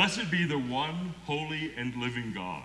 Blessed be the one holy and living God.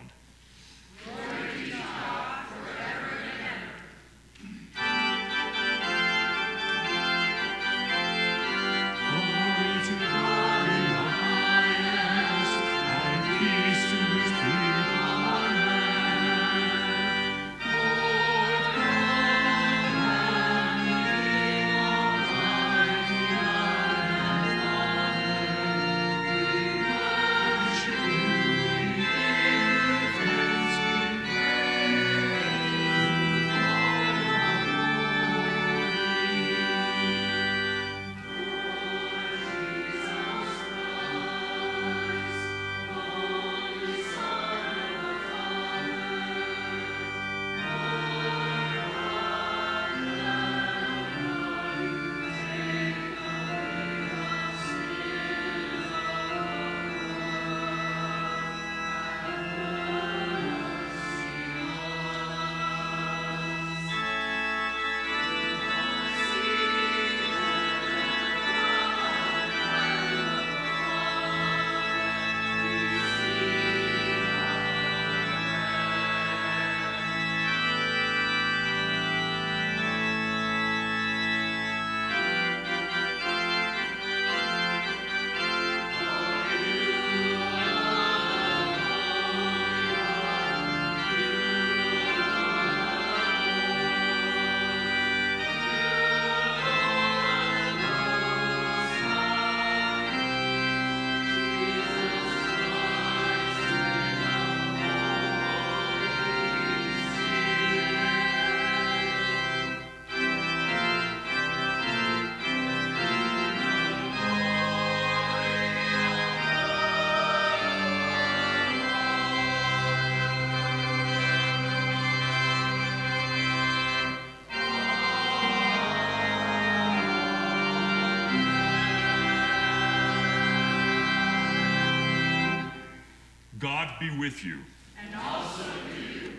God be with you. And also with you.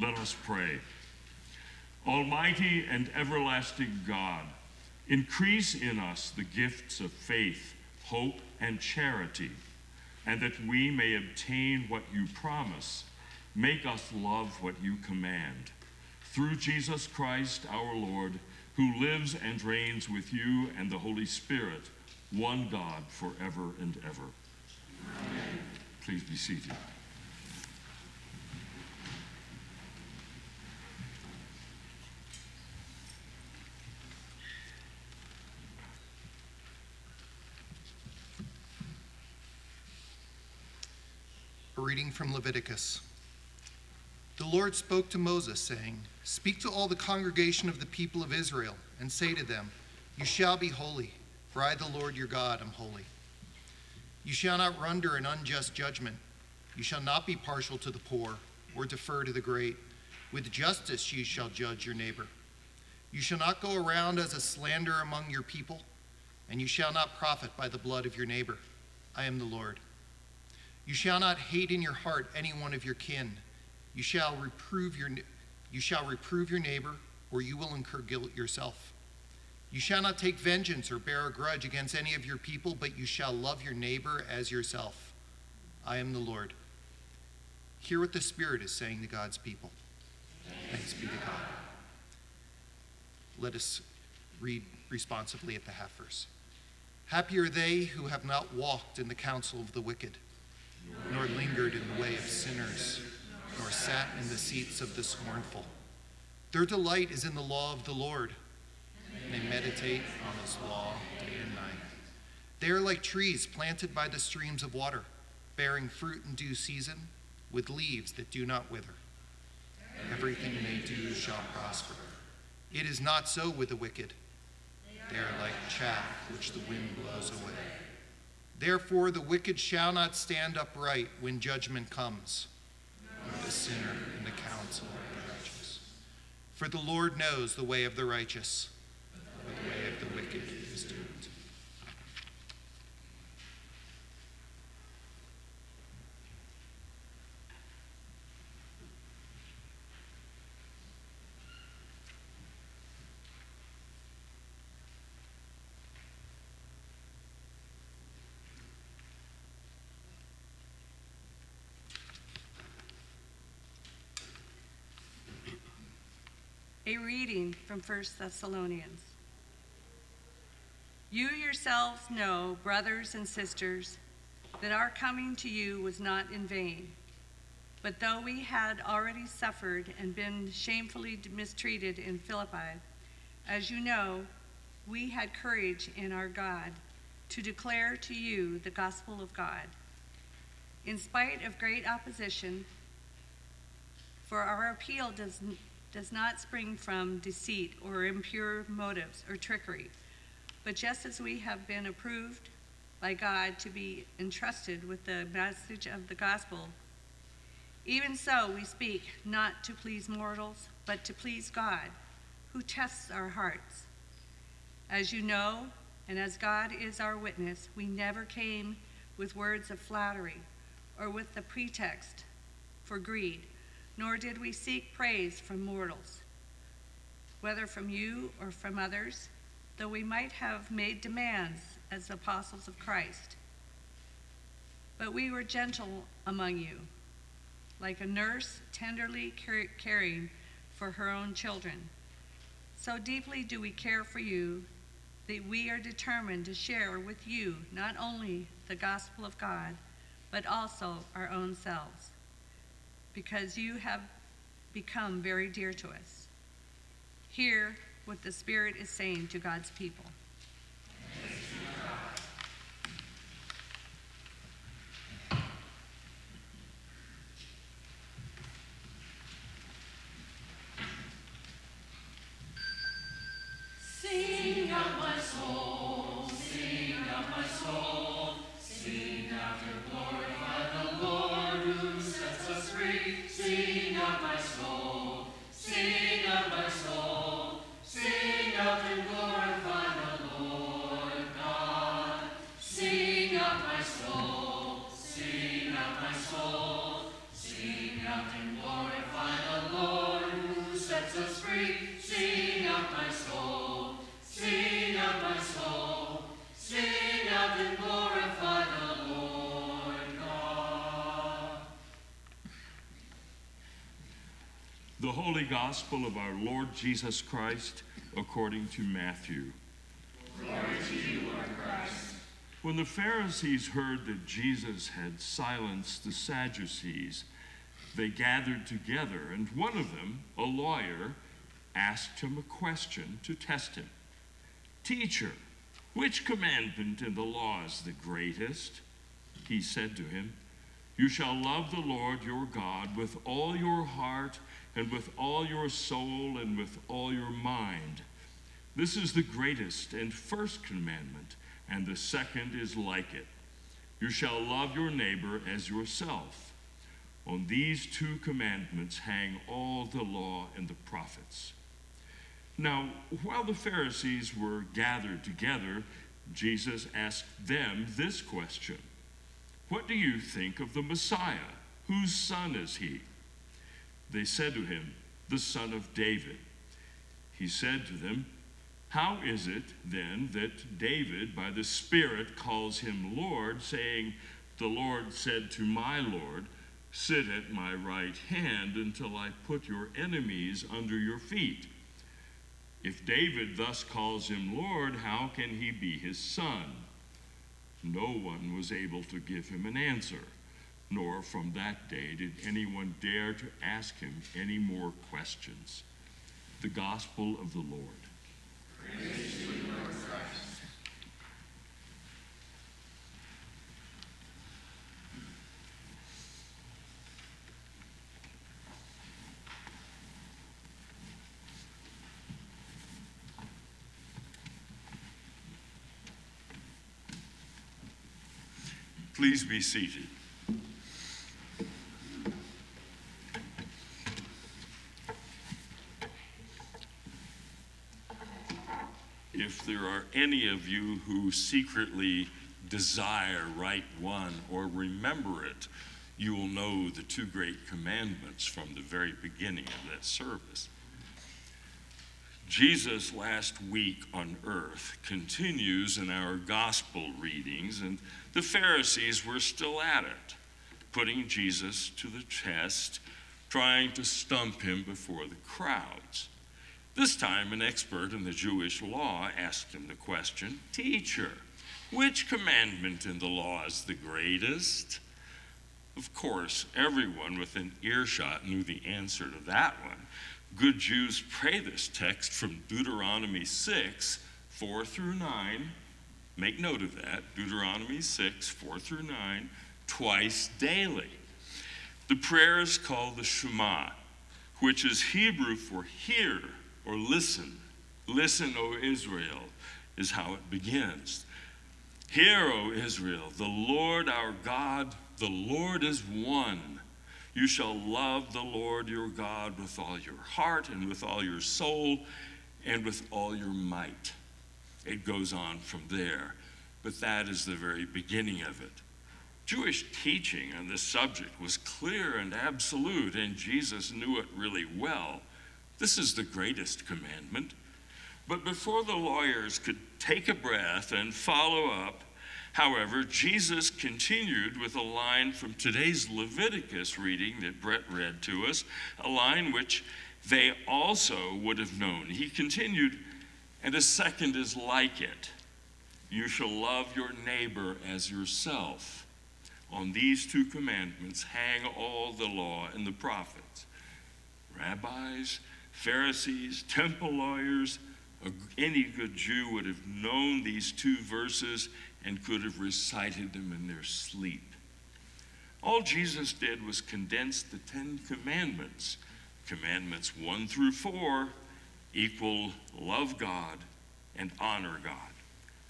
Let us pray. Almighty and everlasting God, increase in us the gifts of faith, hope, and charity, and that we may obtain what you promise. Make us love what you command. Through Jesus Christ our Lord, who lives and reigns with you and the Holy Spirit, one God forever and ever. Please be seated. A reading from Leviticus. The Lord spoke to Moses, saying, Speak to all the congregation of the people of Israel, and say to them, You shall be holy, for I, the Lord your God, am holy. You shall not render an unjust judgment. You shall not be partial to the poor, or defer to the great. With justice you shall judge your neighbor. You shall not go around as a slanderer among your people, and you shall not profit by the blood of your neighbor. I am the Lord. You shall not hate in your heart any one of your kin. You shall reprove your you shall reprove your neighbor, or you will incur guilt yourself. You shall not take vengeance or bear a grudge against any of your people, but you shall love your neighbor as yourself. I am the Lord. Hear what the Spirit is saying to God's people. Thanks be to God. Let us read responsively at the half verse. Happy are they who have not walked in the counsel of the wicked, nor lingered in the way of sinners, nor sat in the seats of the scornful. Their delight is in the law of the Lord, they meditate on his law day and night. They are like trees planted by the streams of water, bearing fruit in due season, with leaves that do not wither. Everything they do shall prosper. It is not so with the wicked. They are like chaff which the wind blows away. Therefore, the wicked shall not stand upright when judgment comes, nor the sinner in the counsel of the righteous. For the Lord knows the way of the righteous, the wicked. A reading from 1 Thessalonians. You yourselves know, brothers and sisters, that our coming to you was not in vain. But though we had already suffered and been shamefully mistreated in Philippi, as you know, we had courage in our God to declare to you the gospel of God. In spite of great opposition, for our appeal does, does not spring from deceit or impure motives or trickery, but just as we have been approved by God to be entrusted with the message of the gospel even so, we speak not to please mortals, but to please God, who tests our hearts. As you know, and as God is our witness, we never came with words of flattery or with the pretext for greed, nor did we seek praise from mortals, whether from you or from others, though we might have made demands as apostles of Christ. But we were gentle among you like a nurse tenderly caring for her own children. So deeply do we care for you that we are determined to share with you not only the gospel of God, but also our own selves, because you have become very dear to us. Hear what the Spirit is saying to God's people. Gospel of our Lord Jesus Christ according to Matthew. Glory to you, Lord Christ. When the Pharisees heard that Jesus had silenced the Sadducees, they gathered together, and one of them, a lawyer, asked him a question to test him. Teacher, which commandment in the law is the greatest? He said to him, You shall love the Lord your God with all your heart and with all your soul and with all your mind. This is the greatest and first commandment, and the second is like it. You shall love your neighbor as yourself. On these two commandments hang all the law and the prophets. Now, while the Pharisees were gathered together, Jesus asked them this question What do you think of the Messiah? Whose son is he? They said to him, The son of David. He said to them, How is it then that David, by the Spirit, calls him Lord, saying, The Lord said to my Lord, Sit at my right hand until I put your enemies under your feet? If David thus calls him Lord, how can he be his son? No one was able to give him an answer nor from that day did anyone dare to ask him any more questions. The Gospel of the Lord. Please be seated. If there are any of you who secretly desire Rite One or remember it, you will know the two great commandments from the very beginning of that service. Jesus' last week on earth continues in our gospel readings, and the Pharisees were still at it, putting Jesus to the test, trying to stump him before the crowds. This time, an expert in the Jewish law asked him the question Teacher, which commandment in the law is the greatest? Of course, everyone within earshot knew the answer to that one. Good Jews pray this text from Deuteronomy 6, 4 through 9. Make note of that Deuteronomy 6, 4 through 9, twice daily. The prayer is called the Shema, which is Hebrew for hear or listen. Listen, O Israel, is how it begins. Hear, O Israel, the Lord our God, the Lord is one. You shall love the Lord your God with all your heart and with all your soul and with all your might. It goes on from there, but that is the very beginning of it. Jewish teaching on this subject was clear and absolute, and Jesus knew it really well. This is the greatest commandment. But before the lawyers could take a breath and follow up, however, Jesus continued with a line from today's Leviticus reading that Brett read to us, a line which they also would have known. He continued, and a second is like it you shall love your neighbor as yourself. On these two commandments hang all the law and the prophets. Rabbis, Pharisees, temple lawyers, any good Jew would have known these two verses and could have recited them in their sleep. All Jesus did was condense the Ten Commandments. Commandments 1 through 4 equal love God and honor God.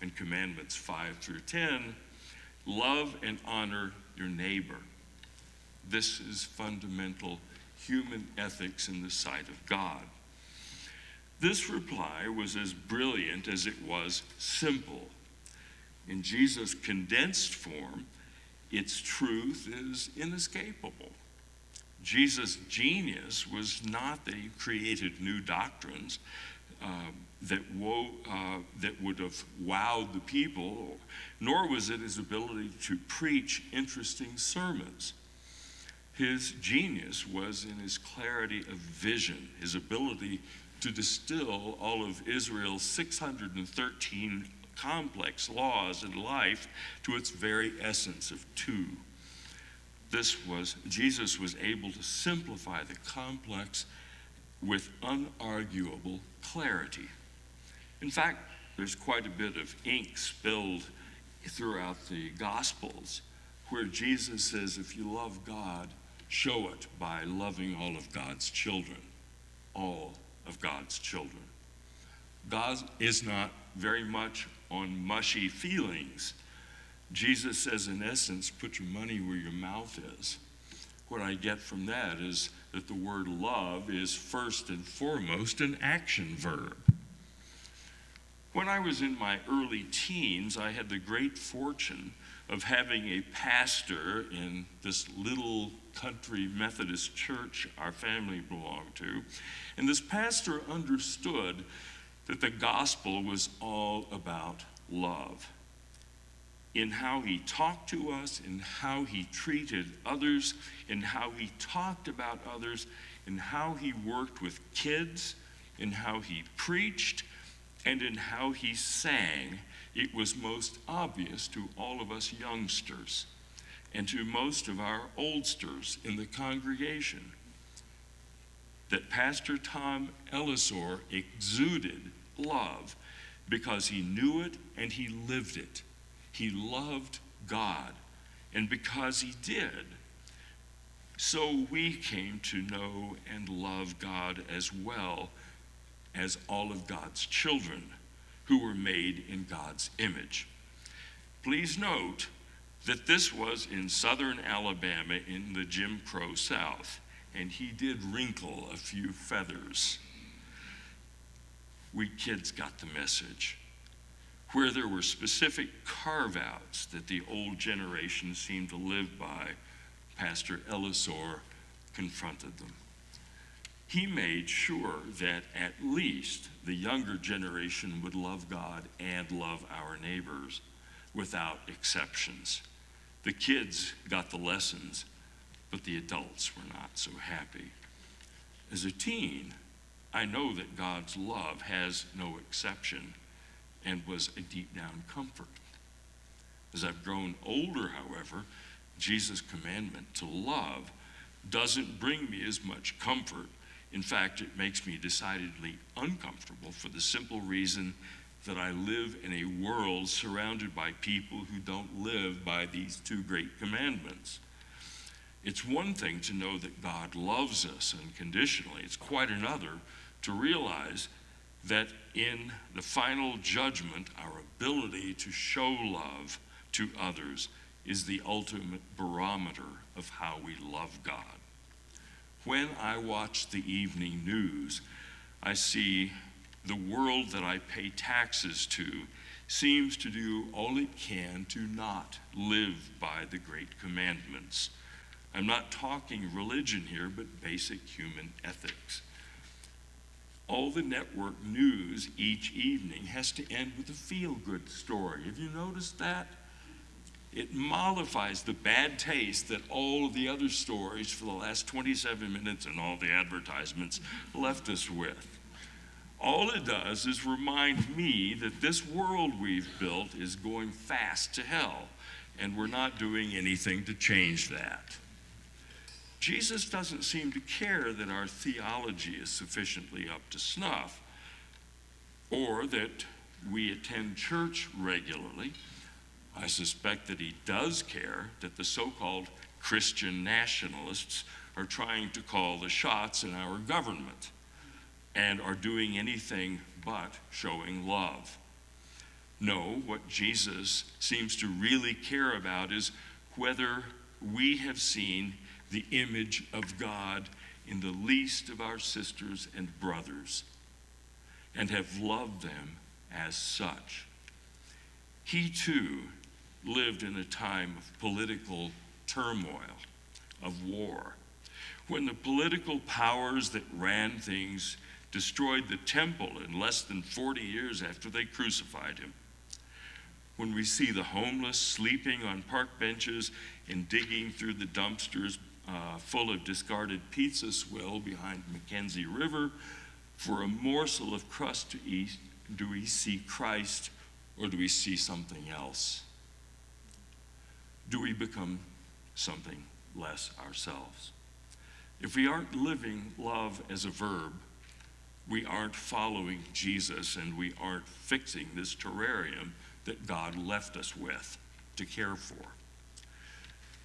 And commandments 5 through 10 love and honor your neighbor. This is fundamental human ethics in the sight of God. This reply was as brilliant as it was simple. In Jesus' condensed form, its truth is inescapable. Jesus' genius was not that he created new doctrines um, that, wo- uh, that would have wowed the people, nor was it his ability to preach interesting sermons. His genius was in his clarity of vision, his ability to distill all of Israel's 613 complex laws and life to its very essence of two. This was, Jesus was able to simplify the complex with unarguable clarity. In fact, there's quite a bit of ink spilled throughout the Gospels where Jesus says, if you love God, show it by loving all of God's children, all of God's children. God is not very much on mushy feelings. Jesus says, in essence, put your money where your mouth is. What I get from that is that the word love is first and foremost an action verb. When I was in my early teens, I had the great fortune of having a pastor in this little country Methodist church our family belonged to. And this pastor understood that the gospel was all about love. In how he talked to us, in how he treated others, in how he talked about others, in how he worked with kids, in how he preached, and in how he sang, it was most obvious to all of us youngsters and to most of our oldsters in the congregation that Pastor Tom Ellisor exuded love because he knew it and he lived it. He loved God. And because he did, so we came to know and love God as well as all of God's children who were made in God's image. Please note that this was in southern Alabama in the Jim Crow South, and he did wrinkle a few feathers. We kids got the message. Where there were specific carve outs that the old generation seemed to live by, Pastor Ellisor confronted them he made sure that at least the younger generation would love God and love our neighbors without exceptions. The kids got the lessons, but the adults were not so happy. As a teen, I know that God's love has no exception and was a deep down comfort. As I've grown older, however, Jesus' commandment to love doesn't bring me as much comfort. In fact, it makes me decidedly uncomfortable for the simple reason that I live in a world surrounded by people who don't live by these two great commandments. It's one thing to know that God loves us unconditionally, it's quite another to realize that in the final judgment, our ability to show love to others is the ultimate barometer of how we love God. When I watch the evening news, I see the world that I pay taxes to seems to do all it can to not live by the great commandments. I'm not talking religion here, but basic human ethics. All the network news each evening has to end with a feel good story. Have you noticed that? It mollifies the bad taste that all of the other stories for the last 27 minutes and all the advertisements left us with. All it does is remind me that this world we've built is going fast to hell, and we're not doing anything to change that. Jesus doesn't seem to care that our theology is sufficiently up to snuff or that we attend church regularly. I suspect that he does care that the so called Christian nationalists are trying to call the shots in our government and are doing anything but showing love. No, what Jesus seems to really care about is whether we have seen the image of God in the least of our sisters and brothers and have loved them as such. He too lived in a time of political turmoil, of war, when the political powers that ran things destroyed the temple in less than 40 years after they crucified him. When we see the homeless sleeping on park benches and digging through the dumpsters uh, full of discarded pizza swill behind Mackenzie River for a morsel of crust to eat, do we see Christ or do we see something else? Do we become something less ourselves? If we aren't living love as a verb, we aren't following Jesus and we aren't fixing this terrarium that God left us with to care for.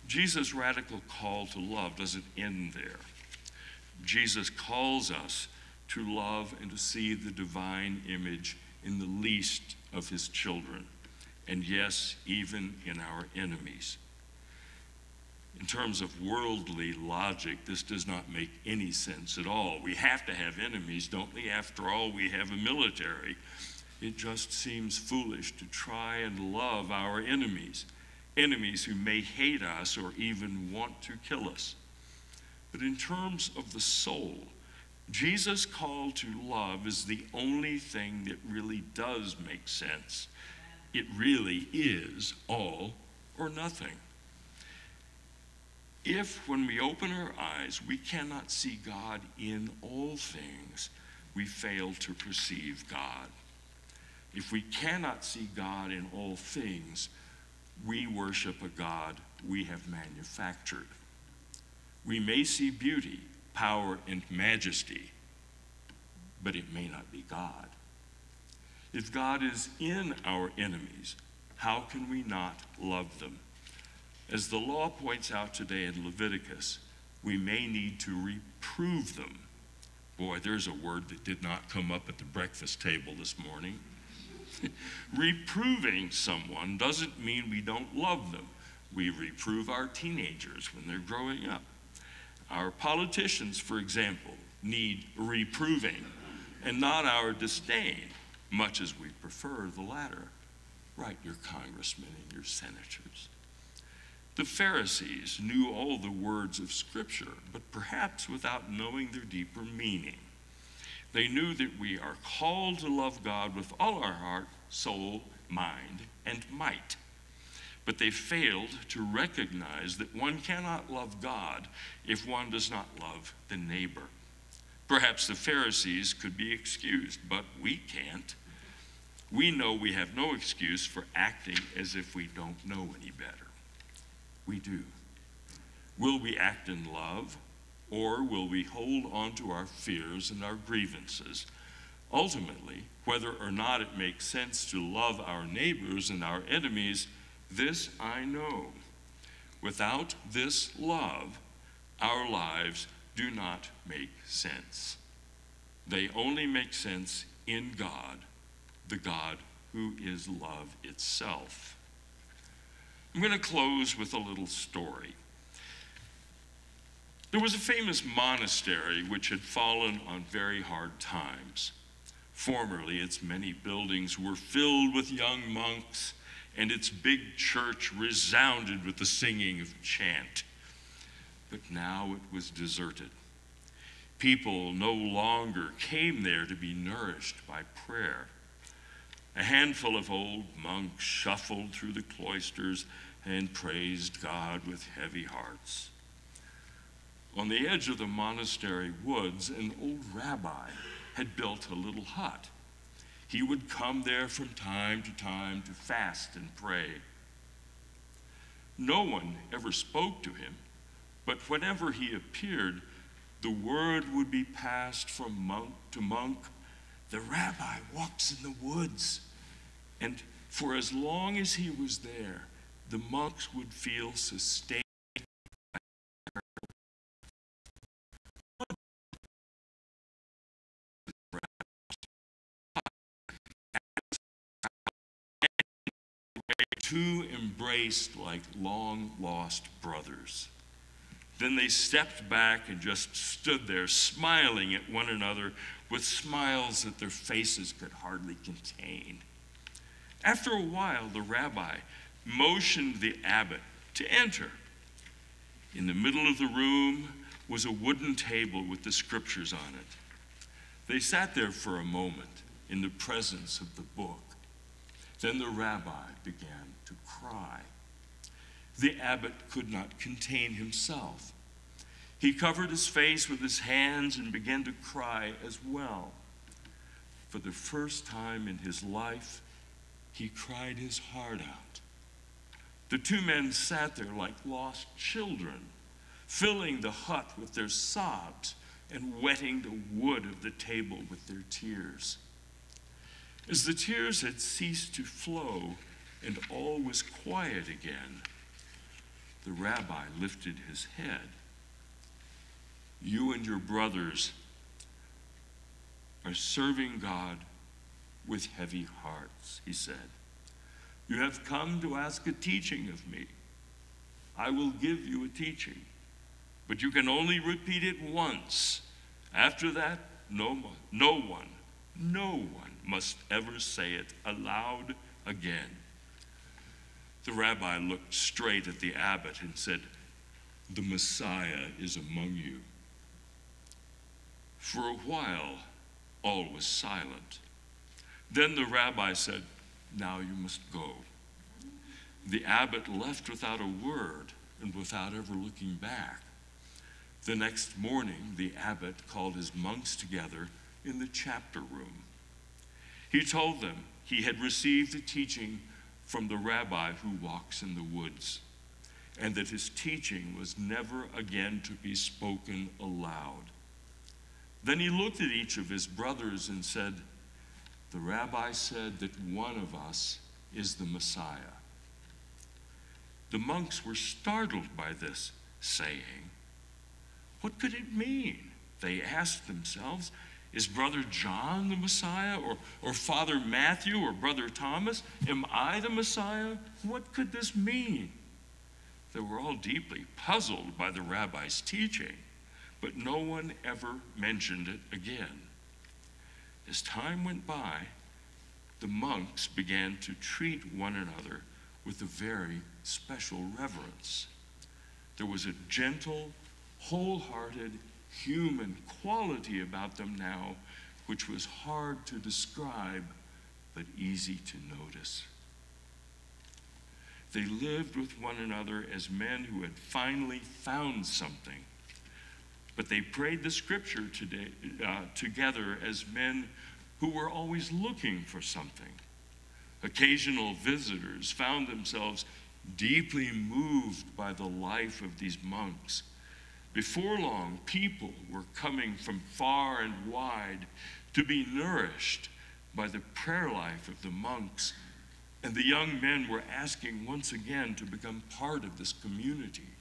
Jesus' radical call to love doesn't end there. Jesus calls us to love and to see the divine image in the least of his children, and yes, even in our enemies. In terms of worldly logic, this does not make any sense at all. We have to have enemies, don't we? After all, we have a military. It just seems foolish to try and love our enemies enemies who may hate us or even want to kill us. But in terms of the soul, Jesus' call to love is the only thing that really does make sense. It really is all or nothing. If, when we open our eyes, we cannot see God in all things, we fail to perceive God. If we cannot see God in all things, we worship a God we have manufactured. We may see beauty, power, and majesty, but it may not be God. If God is in our enemies, how can we not love them? As the law points out today in Leviticus, we may need to reprove them. Boy, there's a word that did not come up at the breakfast table this morning. Reproving someone doesn't mean we don't love them. We reprove our teenagers when they're growing up. Our politicians, for example, need reproving and not our disdain, much as we prefer the latter. Right, your congressmen and your senators. The Pharisees knew all the words of Scripture, but perhaps without knowing their deeper meaning. They knew that we are called to love God with all our heart, soul, mind, and might. But they failed to recognize that one cannot love God if one does not love the neighbor. Perhaps the Pharisees could be excused, but we can't. We know we have no excuse for acting as if we don't know any better. We do. Will we act in love, or will we hold on to our fears and our grievances? Ultimately, whether or not it makes sense to love our neighbors and our enemies, this I know. Without this love, our lives do not make sense. They only make sense in God, the God who is love itself. I'm going to close with a little story. There was a famous monastery which had fallen on very hard times. Formerly, its many buildings were filled with young monks, and its big church resounded with the singing of chant. But now it was deserted. People no longer came there to be nourished by prayer. A handful of old monks shuffled through the cloisters and praised God with heavy hearts. On the edge of the monastery woods, an old rabbi had built a little hut. He would come there from time to time to fast and pray. No one ever spoke to him, but whenever he appeared, the word would be passed from monk to monk. The rabbi walks in the woods. And for as long as he was there, the monks would feel sustained. Two embraced like long lost brothers. Then they stepped back and just stood there, smiling at one another with smiles that their faces could hardly contain. After a while, the rabbi motioned the abbot to enter. In the middle of the room was a wooden table with the scriptures on it. They sat there for a moment in the presence of the book. Then the rabbi began to cry. The abbot could not contain himself. He covered his face with his hands and began to cry as well. For the first time in his life, he cried his heart out. The two men sat there like lost children, filling the hut with their sobs and wetting the wood of the table with their tears. As the tears had ceased to flow and all was quiet again, the rabbi lifted his head. You and your brothers are serving God with heavy hearts, he said. You have come to ask a teaching of me. I will give you a teaching, but you can only repeat it once. After that, no, no one, no one must ever say it aloud again. The rabbi looked straight at the abbot and said, The Messiah is among you. For a while, all was silent. Then the rabbi said, Now you must go. The abbot left without a word and without ever looking back. The next morning, the abbot called his monks together in the chapter room. He told them he had received the teaching from the rabbi who walks in the woods, and that his teaching was never again to be spoken aloud. Then he looked at each of his brothers and said, The rabbi said that one of us is the Messiah. The monks were startled by this saying. What could it mean? They asked themselves. Is Brother John the Messiah? Or, or Father Matthew? Or Brother Thomas? Am I the Messiah? What could this mean? They were all deeply puzzled by the rabbi's teaching, but no one ever mentioned it again. As time went by, the monks began to treat one another with a very special reverence. There was a gentle, wholehearted, human quality about them now, which was hard to describe but easy to notice. They lived with one another as men who had finally found something. But they prayed the scripture today, uh, together as men who were always looking for something. Occasional visitors found themselves deeply moved by the life of these monks. Before long, people were coming from far and wide to be nourished by the prayer life of the monks. And the young men were asking once again to become part of this community.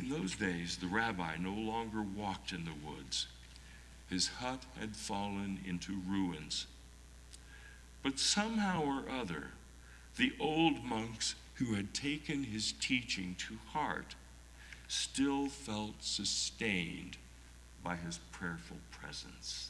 In those days, the rabbi no longer walked in the woods. His hut had fallen into ruins. But somehow or other, the old monks who had taken his teaching to heart still felt sustained by his prayerful presence.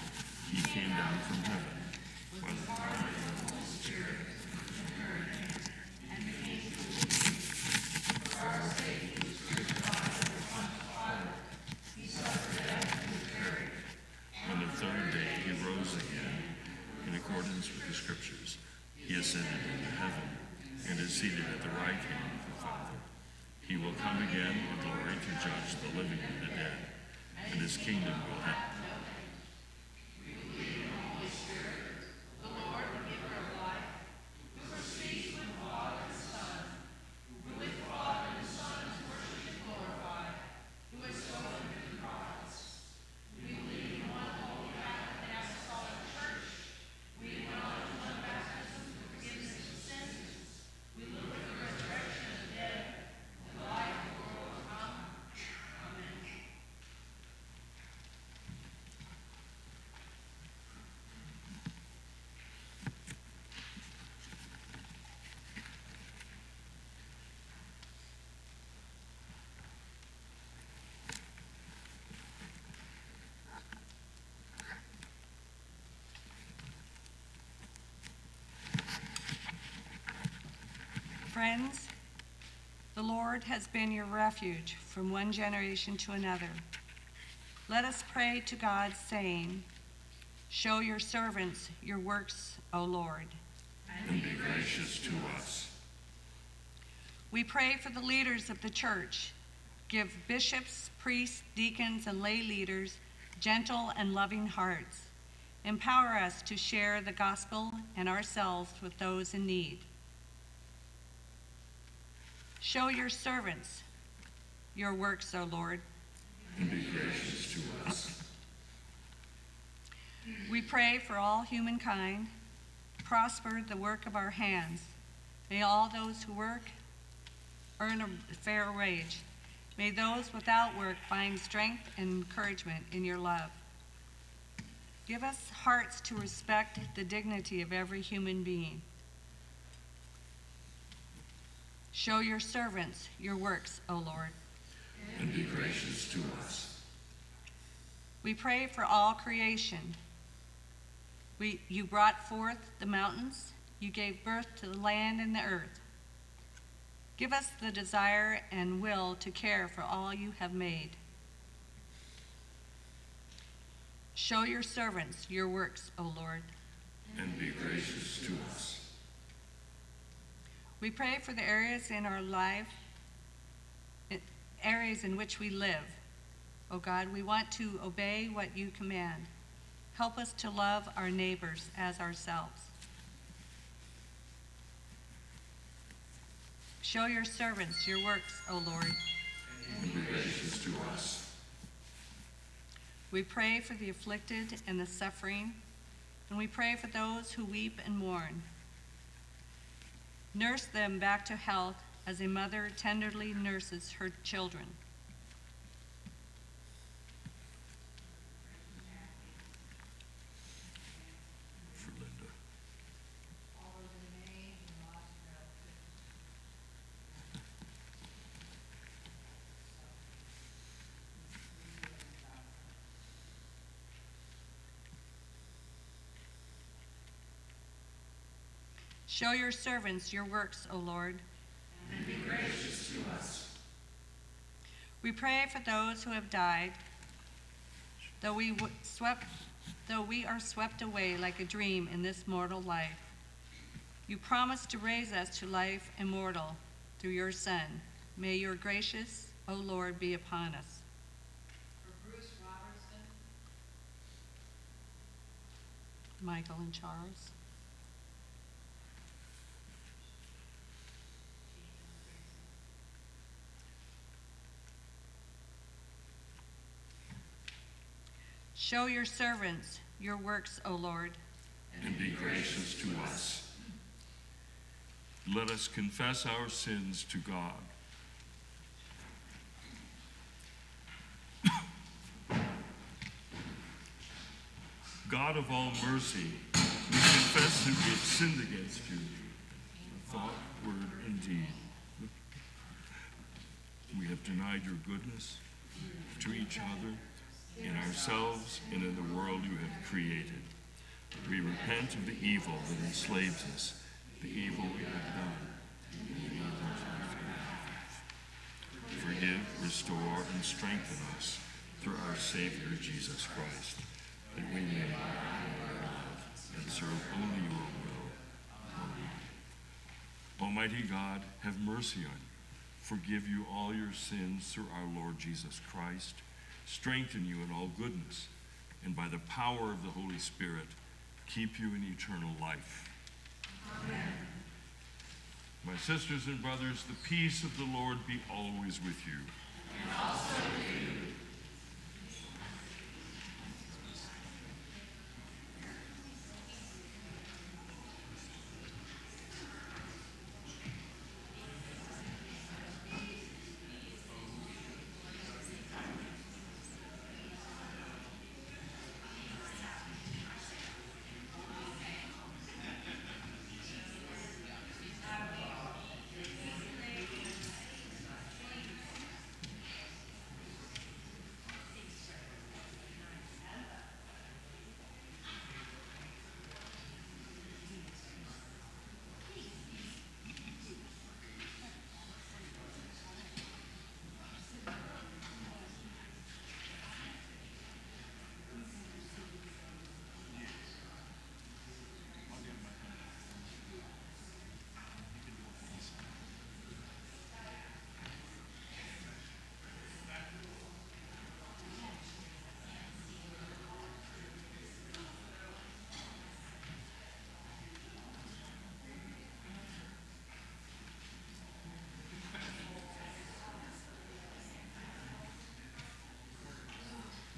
he came down from heaven. On the third day, he rose again in accordance with the scriptures. He ascended into heaven and is seated at the right hand of the Father. He will come again in glory to judge the living and the dead, and his kingdom will have Friends, the Lord has been your refuge from one generation to another. Let us pray to God, saying, Show your servants your works, O Lord. and be gracious to us. We pray for the leaders of the church. Give bishops, priests, deacons, and lay leaders gentle and loving hearts. Empower us to share the gospel and ourselves with those in need. Show your servants your works, O Lord. and be gracious to us. We pray for all humankind. Prosper the work of our hands. May all those who work earn a fair wage. May those without work find strength and encouragement in your love. Give us hearts to respect the dignity of every human being. Show your servants your works, O Lord. and be gracious to us. We pray for all creation. We, you brought forth the mountains, you gave birth to the land and the earth. Give us the desire and will to care for all you have made. Show your servants your works, O Lord. and be gracious to us. We pray for the areas in our life, areas in which we live. O God, we want to obey what you command. Help us to love our neighbors as ourselves. Show your servants your works, O Lord. and be gracious to us. We pray for the afflicted and the suffering, and we pray for those who weep and mourn. Nurse them back to health as a mother tenderly nurses her children. For Linda. Show your servants your works, O Lord. And be gracious to us. We pray for those who have died, though we swept, though we are swept away like a dream in this mortal life. You promised to raise us to life immortal through your Son. May your gracious, O Lord, be upon us. For Bruce Robertson, Michael and Charles. Show your servants your works, O Lord. and be gracious to us. Let us confess our sins to God. God of all mercy, we confess that we have sinned against you, thought, word, and deed. We have denied your goodness to each other, in ourselves, and in the world you have created. We repent of the evil that enslaves us, the evil we have done. Forgive, restore, and strengthen us through our Savior Jesus Christ, that we may love and serve only your will. Amen. Almighty God, have mercy on you, forgive you all your sins through our Lord Jesus Christ, strengthen you in all goodness, and by the power of the Holy Spirit, keep you in eternal life. Amen. My sisters and brothers, the peace of the Lord be always with you. And also with you.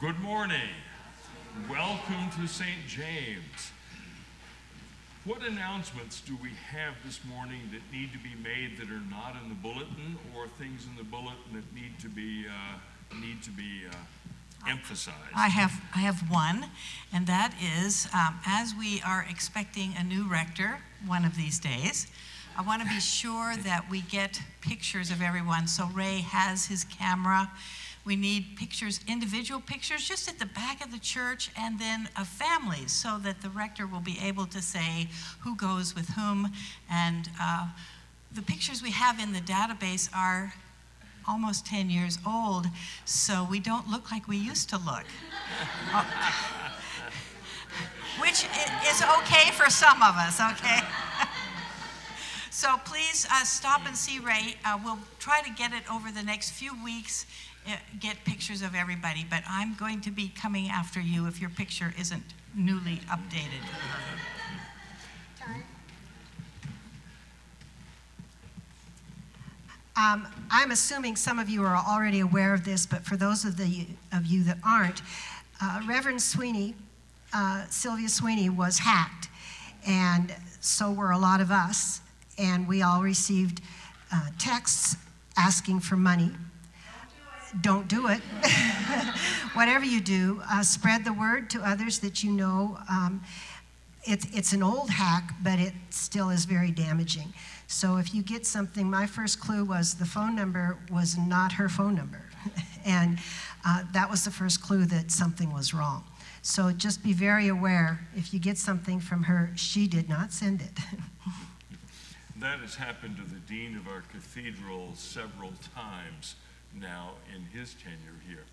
Good morning. Welcome to St. James. What announcements do we have this morning that need to be made that are not in the bulletin, or things in the bulletin that need to be uh, need to be uh, emphasized? I have, I have one, and that is, um, as we are expecting a new rector one of these days, I want to be sure that we get pictures of everyone. So Ray has his camera. We need pictures, individual pictures, just at the back of the church, and then of families, so that the rector will be able to say who goes with whom. And uh, the pictures we have in the database are almost 10 years old, so we don't look like we used to look. Which is okay for some of us, okay? So please uh, stop and see Ray. Uh, we'll try to get it over the next few weeks, get pictures of everybody, but I'm going to be coming after you if your picture isn't newly updated. Um, I'm assuming some of you are already aware of this, but for those of, the, of you that aren't, uh, Reverend Sweeney, uh, Sylvia Sweeney, was hacked, and so were a lot of us, and we all received uh, texts asking for money. Don't do it. Whatever you do, uh, spread the word to others that you know. Um, it's, it's an old hack, but it still is very damaging. So if you get something, my first clue was the phone number was not her phone number. and uh, that was the first clue that something was wrong. So just be very aware if you get something from her, she did not send it. that has happened to the dean of our cathedral several times now in his tenure here.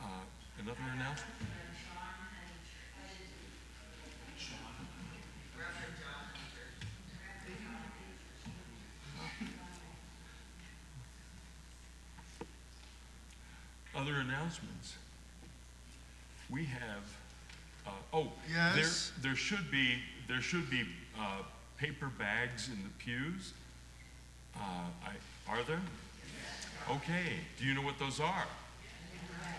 Uh, another announcement? Other announcements? We have, uh, oh, Yes? there, there should be, there should be uh, paper bags in the pews. Uh, I, are there? Okay, do you know what those are?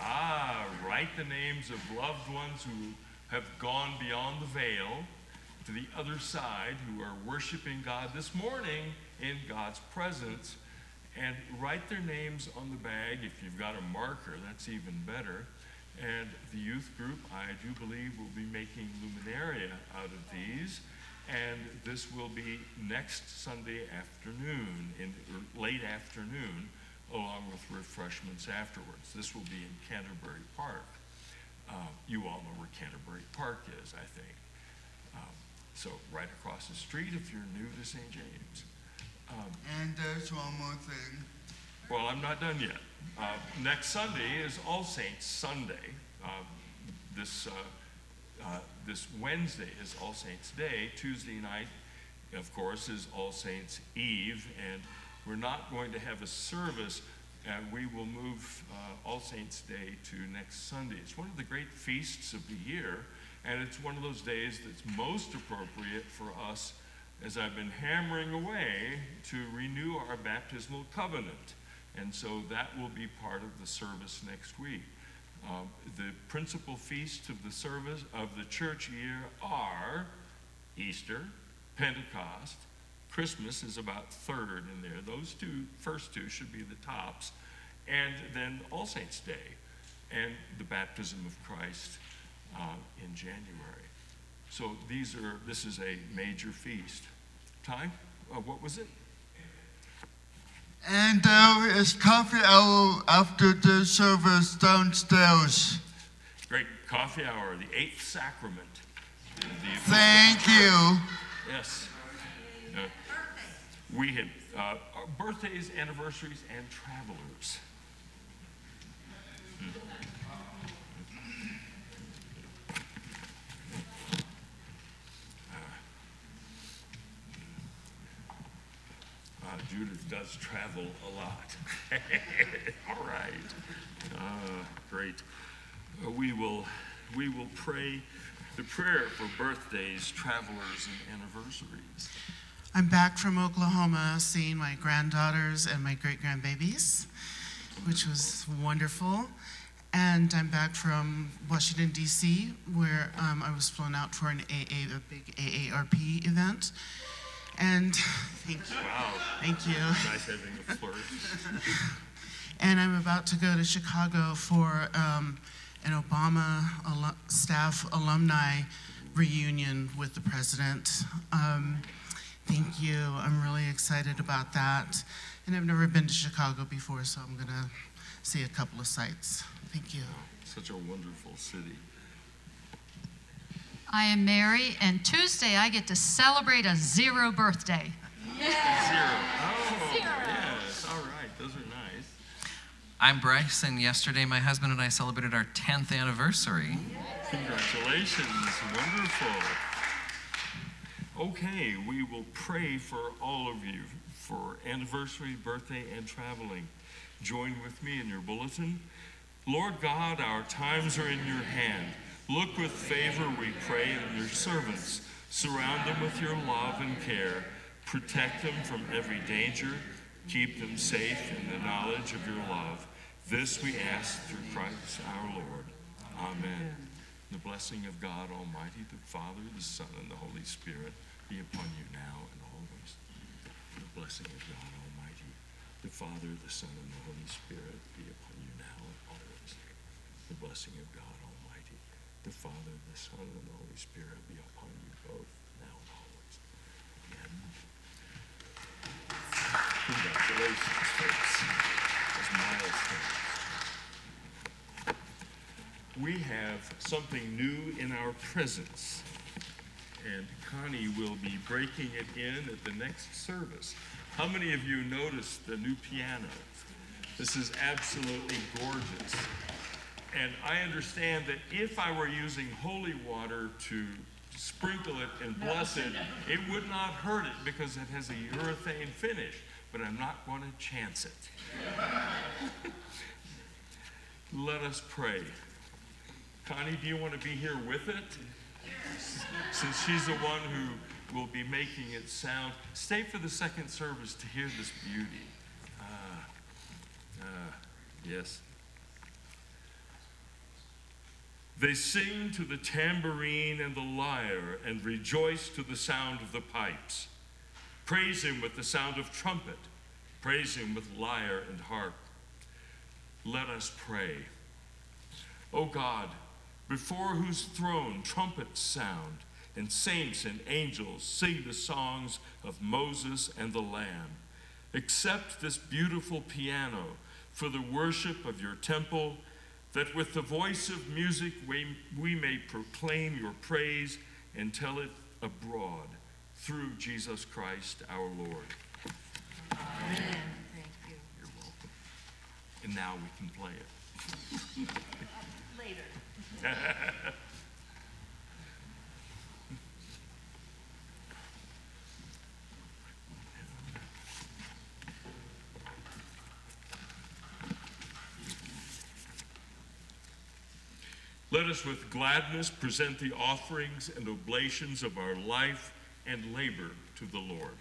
Ah, write the names of loved ones who have gone beyond the veil to the other side, who are worshiping God this morning in God's presence, and write their names on the bag. If you've got a marker, that's even better. And the youth group, I do believe, will be making luminaria out of these. And this will be next Sunday afternoon, in late afternoon, along with refreshments afterwards. This will be in Canterbury Park. Uh, you all know where Canterbury Park is, I think. Um, so right across the street if you're new to St. James. Um, And there's one more thing. well, I'm not done yet. Uh, next Sunday is All Saints Sunday. Uh, this, uh, uh, this Wednesday is All Saints Day. Tuesday night, of course, is All Saints Eve. And we're not going to have a service. And we will move uh, All Saints Day to next Sunday. It's one of the great feasts of the year. And it's one of those days that's most appropriate for us as I've been hammering away to renew our baptismal covenant. And so that will be part of the service next week. Um, the principal feasts of the service of the church year are Easter, Pentecost, Christmas is about third in there. Those two, first two, should be the tops. And then All Saints' Day and the baptism of Christ uh, in January. So these are, this is a major feast. Time? Uh, what was it? And there is coffee hour after the service downstairs. Great coffee hour, the eighth sacrament. The- the- Thank you. Yes. Uh, we have uh, birthdays, anniversaries, and travelers. Hmm. Uh, Judith does travel a lot. All right. Uh, great. Uh, we will we will pray the prayer for birthdays, travelers, and anniversaries. I'm back from Oklahoma seeing my granddaughters and my great grandbabies, which was wonderful. And I'm back from Washington, D.C., where um, I was flown out for an AA, a big AARP event. And thank you. Wow. Thank you. Nice having a flirt. And I'm about to go to Chicago for um, an Obama alu- staff alumni reunion with the president. Um, thank you. I'm really excited about that. And I've never been to Chicago before, so I'm going to see a couple of sites. Thank you. Such a wonderful city. I am Mary, and Tuesday I get to celebrate a zero birthday. Yes. Zero. Oh, yes. All right. Those are nice. I'm Bryce, and yesterday my husband and I celebrated our 10th anniversary. Congratulations. Wonderful. Okay, we will pray for all of you for anniversary, birthday, and traveling. Join with me in your bulletin. Lord God, our times are in your hand. Look with favor, we pray, on your servants. Surround them with your love and care. Protect them from every danger. Keep them safe in the knowledge of your love. This we ask through Christ our Lord. Amen. The blessing of God Almighty, the Father, the Son, and the Holy Spirit be upon you now and always. The blessing of God Almighty, the Father, the Son, and the Holy Spirit be upon you now and always. The blessing of God Almighty, the Father, the Son, and the Holy Spirit be upon you both now and always. Amen. Congratulations, folks. Those milestones. We have something new in our presence, and Connie will be breaking it in at the next service. How many of you noticed the new piano? This is absolutely gorgeous. And I understand that if I were using holy water to sprinkle it and bless it, it would not hurt it because it has a urethane finish. But I'm not going to chance it. Let us pray. Connie, do you want to be here with it? Since she's the one who will be making it sound. Stay for the second service to hear this beauty. Ah, ah, yes. They sing to the tambourine and the lyre and rejoice to the sound of the pipes. Praise him with the sound of trumpet. Praise him with lyre and harp. Let us pray. O God, before whose throne trumpets sound and saints and angels sing the songs of Moses and the Lamb, accept this beautiful piano for the worship of your temple that with the voice of music we, we may proclaim your praise and tell it abroad through Jesus Christ our Lord. Amen. Thank you. You're welcome. And now we can play it. Let us with gladness present the offerings and oblations of our life and labor to the Lord.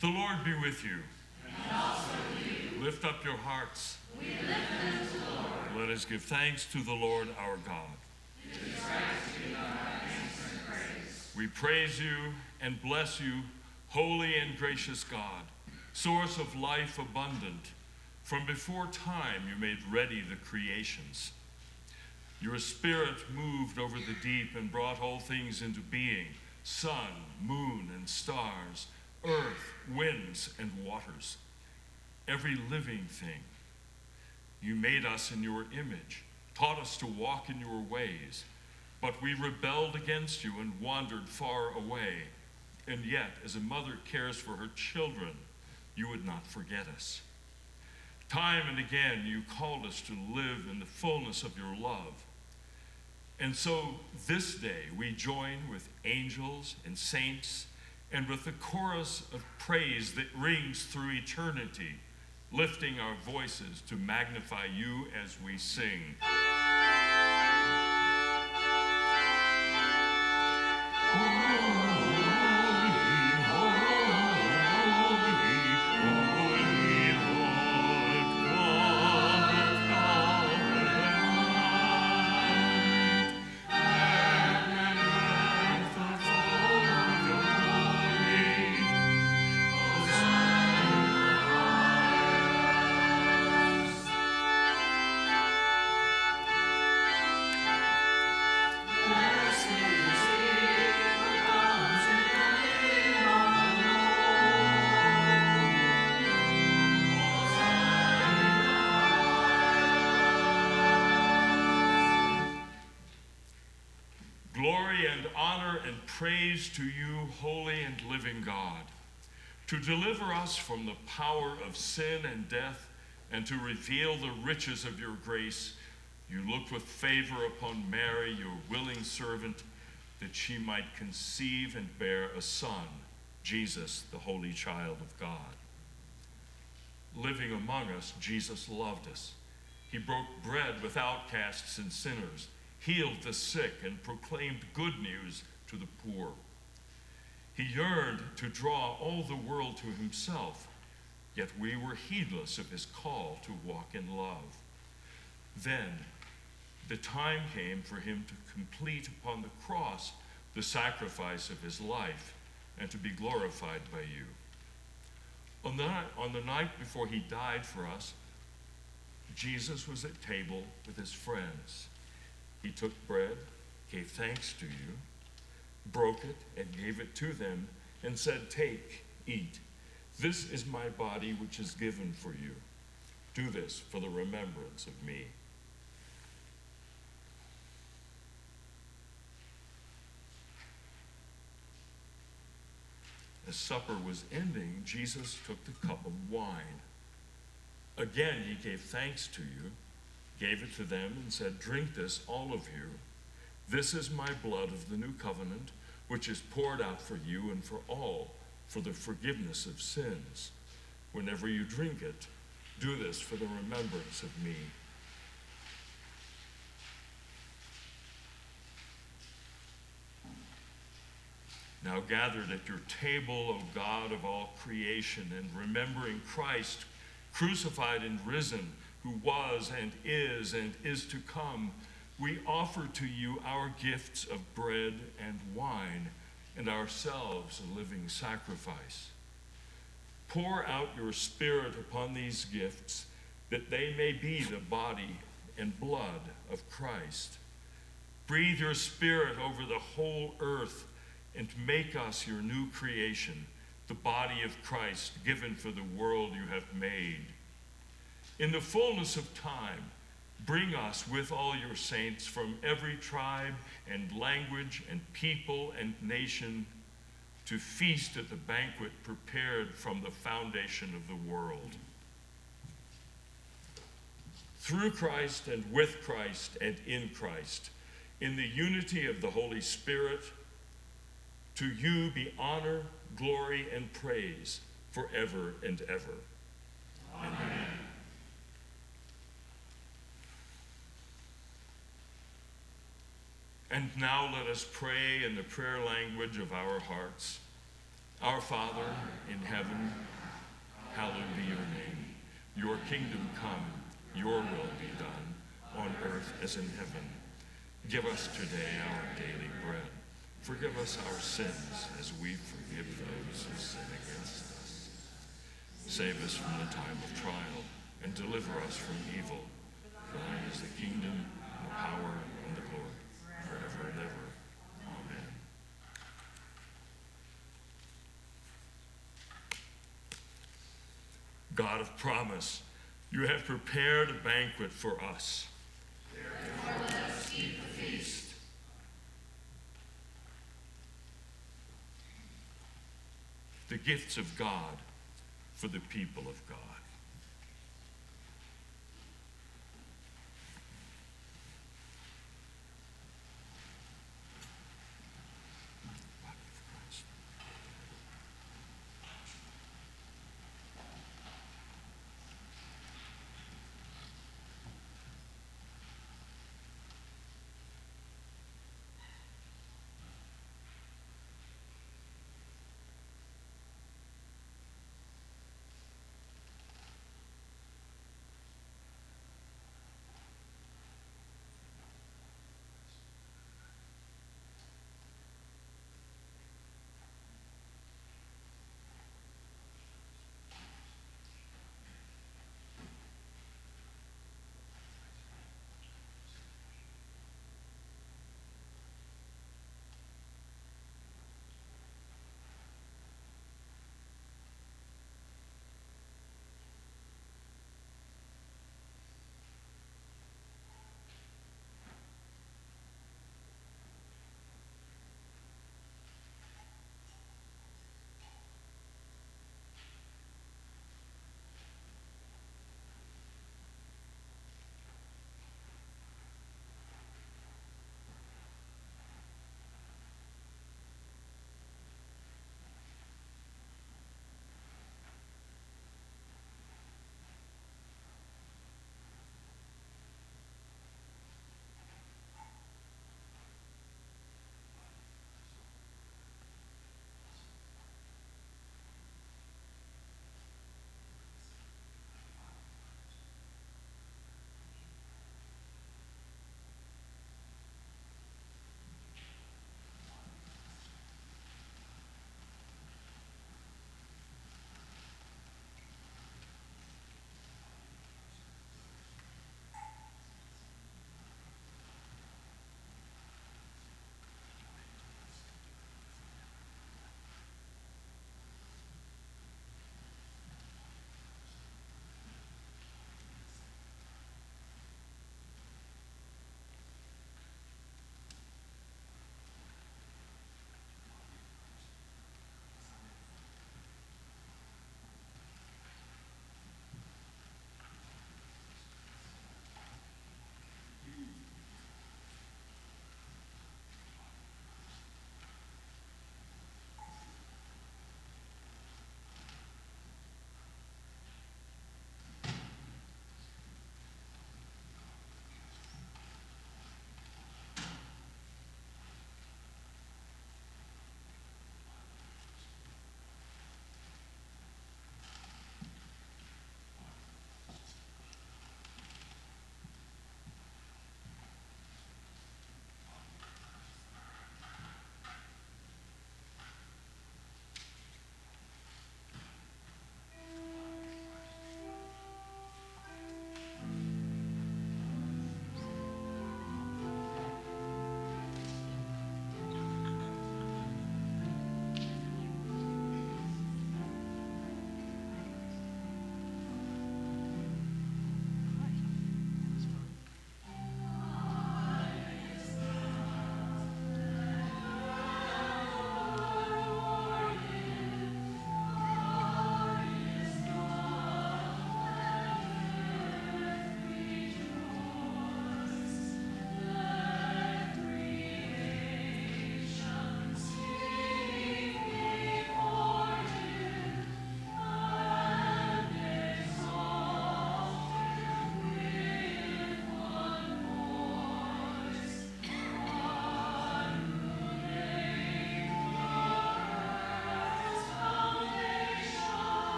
The Lord be with you. And also with you. Lift up your hearts. We lift them to the Lord. Let us give thanks to the Lord our God. It is right to give our praise. We praise you and bless you, holy and gracious God, source of life abundant. From before time you made ready the creations. Your spirit moved over the deep and brought all things into being sun, moon, and stars, earth, winds, and waters, every living thing. You made us in your image, taught us to walk in your ways, but we rebelled against you and wandered far away. And yet, as a mother cares for her children, you would not forget us. Time and again, you called us to live in the fullness of your love. And so this day, we join with angels and saints and with the chorus of praise that rings through eternity, lifting our voices to magnify you as we sing. Praise to you, holy and living God, to deliver us from the power of sin and death and to reveal the riches of your grace. You looked with favor upon Mary, your willing servant, that she might conceive and bear a son, Jesus, the holy child of God. Living among us, Jesus loved us. He broke bread with outcasts and sinners healed the sick, and proclaimed good news to the poor. He yearned to draw all the world to himself, yet we were heedless of his call to walk in love. Then the time came for him to complete upon the cross the sacrifice of his life and to be glorified by you. On the, on the night before he died for us, Jesus was at table with his friends. He took bread, gave thanks to you, broke it, and gave it to them, and said, Take, eat. This is my body, which is given for you. Do this for the remembrance of me. As supper was ending, Jesus took the cup of wine. Again, he gave thanks to you gave it to them, and said, Drink this, all of you. This is my blood of the new covenant, which is poured out for you and for all for the forgiveness of sins. Whenever you drink it, do this for the remembrance of me. Now gathered at your table, O God of all creation, and remembering Christ, crucified and risen, who was and is and is to come, we offer to you our gifts of bread and wine and ourselves a living sacrifice. Pour out your Spirit upon these gifts that they may be the body and blood of Christ. Breathe your Spirit over the whole earth and make us your new creation, the body of Christ given for the world you have made in the fullness of time, bring us with all your saints from every tribe and language and people and nation to feast at the banquet prepared from the foundation of the world. Through Christ and with Christ and in Christ, in the unity of the Holy Spirit, to you be honor, glory, and praise forever and ever. Amen. Amen. And now let us pray in the prayer language of our hearts. Our Father in heaven, hallowed be your name. Your kingdom come, your will be done, on earth as in heaven. Give us today our daily bread. Forgive us our sins as we forgive those who sin against us. Save us from the time of trial and deliver us from evil. For thine is the kingdom, and the power, and the glory, forever and ever. Amen. God of promise, you have prepared a banquet for us. Therefore, let us keep the feast. The gifts of God for the people of God.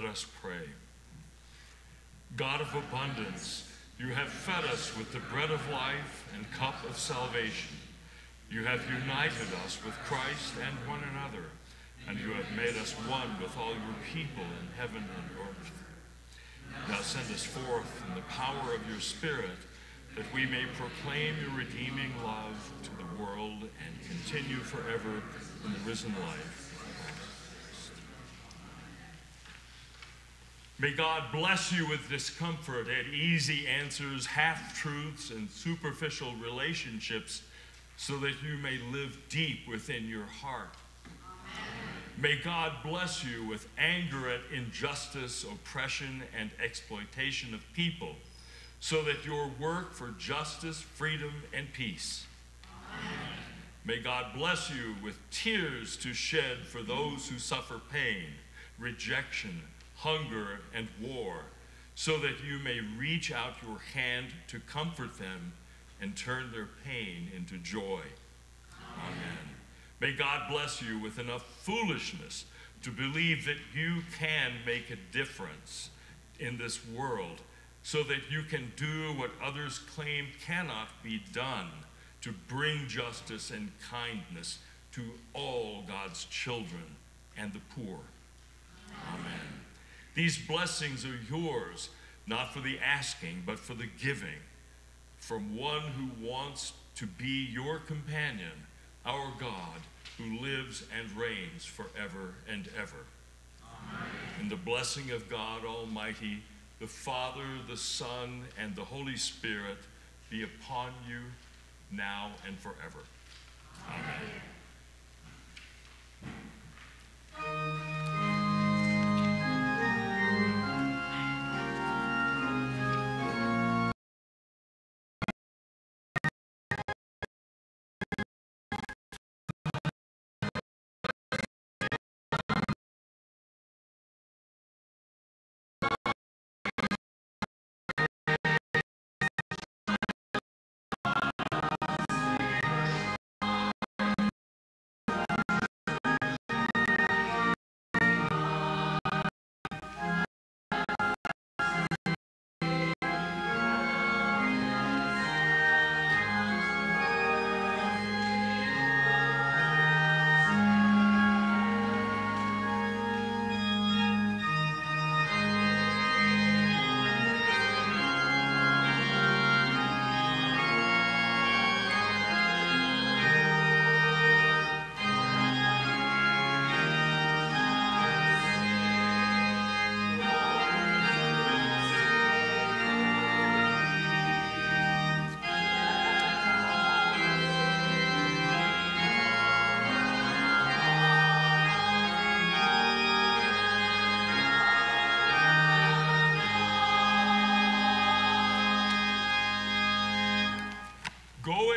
Let us pray. God of abundance, you have fed us with the bread of life and cup of salvation. You have united us with Christ and one another, and you have made us one with all your people in heaven and earth. Now send us forth in the power of your Spirit, that we may proclaim your redeeming love to the world and continue forever in the risen life. May God bless you with discomfort and easy answers, half truths, and superficial relationships so that you may live deep within your heart. May God bless you with anger at injustice, oppression, and exploitation of people so that your work for justice, freedom, and peace. May God bless you with tears to shed for those who suffer pain, rejection, hunger, and war, so that you may reach out your hand to comfort them and turn their pain into joy. Amen. May God bless you with enough foolishness to believe that you can make a difference in this world so that you can do what others claim cannot be done to bring justice and kindness to all God's children and the poor. Amen. These blessings are yours, not for the asking, but for the giving, from one who wants to be your companion, our God, who lives and reigns forever and ever. Amen. And the blessing of God Almighty, the Father, the Son, and the Holy Spirit be upon you now and forever. Amen. Go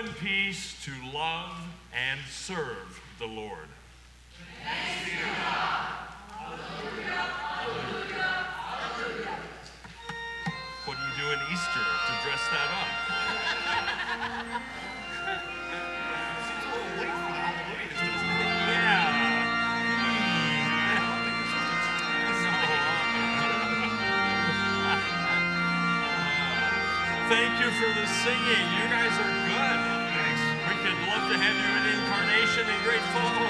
in peace to love and serve the Lord. Incarnation in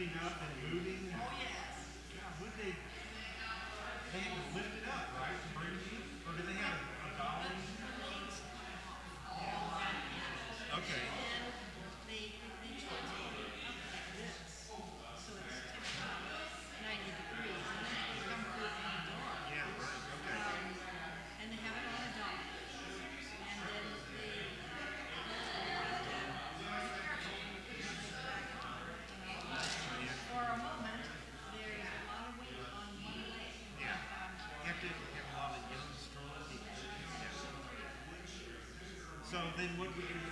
lifting up and moving? Then what we can